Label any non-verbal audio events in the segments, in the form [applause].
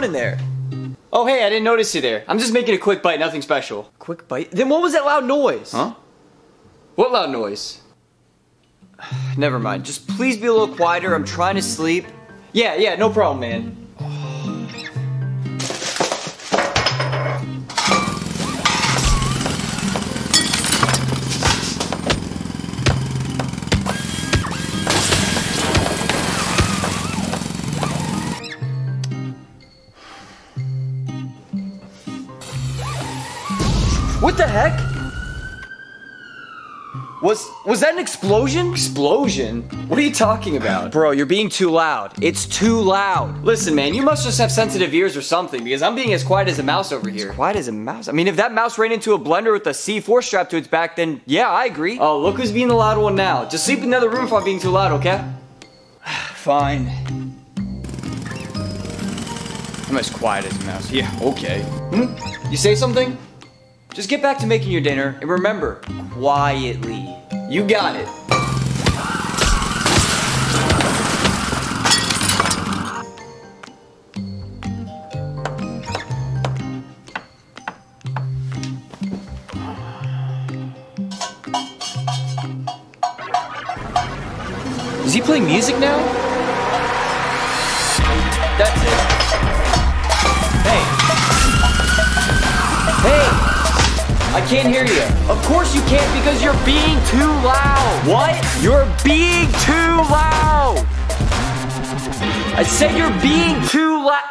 doing there? Oh, hey, I didn't notice you there. I'm just making a quick bite, nothing special. Quick bite? Then what was that loud noise? Huh? What loud noise? [sighs] Never mind. Just please be a little quieter. I'm trying to sleep. Yeah, yeah, no problem, man. What the heck? Was was that an explosion? Explosion? What are you talking about? Bro, you're being too loud. It's too loud. Listen, man, you must just have sensitive ears or something because I'm being as quiet as a mouse over here. As quiet as a mouse? I mean, if that mouse ran into a blender with a C4 strapped to its back, then yeah, I agree. Oh, look who's being the loud one now. Just sleep in another room if I'm being too loud, okay? [sighs] Fine. I'm as quiet as a mouse. Yeah, okay. Hmm? You say something? Just get back to making your dinner, and remember, quietly. You got it. Is he playing music now? That's it. Hey. Can't hear you. Of course you can't because you're being too loud. What? You're being too loud. I said you're being too loud.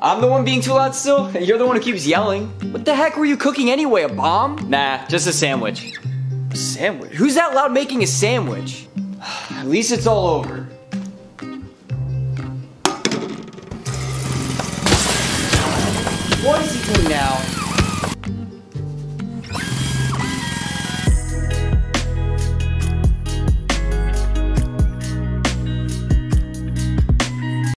I'm the one being too loud still? [laughs] You're the one who keeps yelling. What the heck were you cooking anyway? A bomb? Nah, just a sandwich. A sandwich? Who's that loud making a sandwich? [sighs] At least it's all over. What is he doing now?